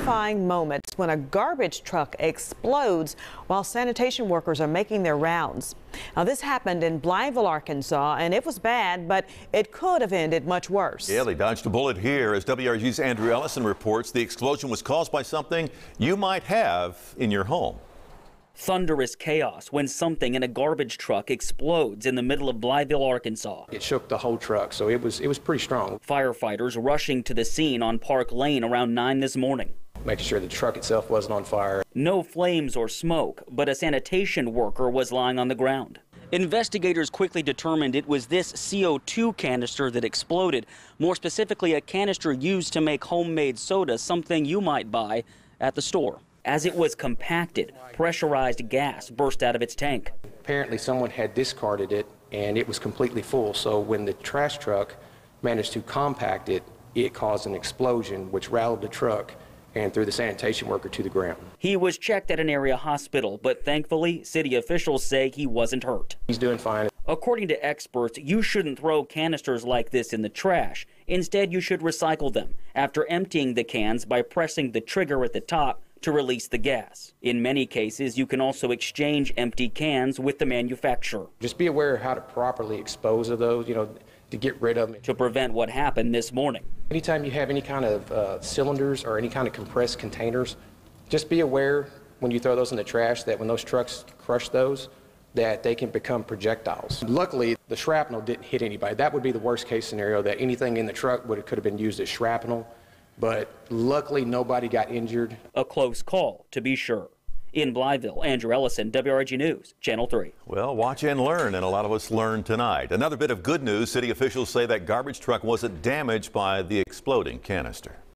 terrifying moments when a garbage truck explodes while sanitation workers are making their rounds. Now, this happened in Blytheville, Arkansas, and it was bad, but it could have ended much worse. Yeah, they dodged a bullet here as WREG's Andrew Ellison reports the explosion was caused by something you might have in your home. Thunderous chaos when something in a garbage truck explodes in the middle of Blytheville, Arkansas. It shook the whole truck, so it was it was pretty strong. Firefighters rushing to the scene on Park Lane around 9 this morning. Making sure the truck itself wasn't on fire. No flames or smoke, but a sanitation worker was lying on the ground. Investigators quickly determined it was this CO2 canister that exploded, more specifically a canister used to make homemade soda, something you might buy at the store. As it was compacted, pressurized gas burst out of its tank. Apparently someone had discarded it and it was completely full. So when the trash truck managed to compact it, it caused an explosion which rattled the truck and threw the sanitation worker to the ground. He was checked at an area hospital, but thankfully, city officials say he wasn't hurt. He's doing fine. According to experts, you shouldn't throw canisters like this in the trash. Instead, you should recycle them after emptying the cans by pressing the trigger at the top to release the gas. In many cases, you can also exchange empty cans with the manufacturer. Just be aware of how to properly expose of those, you know, to get rid of them. To prevent what happened this morning. Anytime you have any kind of uh, cylinders or any kind of compressed containers, just be aware when you throw those in the trash that when those trucks crush those, that they can become projectiles. Luckily, the shrapnel didn't hit anybody. That would be the worst case scenario, that anything in the truck would could have been used as shrapnel but luckily nobody got injured. A close call, to be sure. In Blytheville, Andrew Ellison, WREG News, Channel 3. Well, watch and learn, and a lot of us learned tonight. Another bit of good news city officials say that garbage truck wasn't damaged by the exploding canister.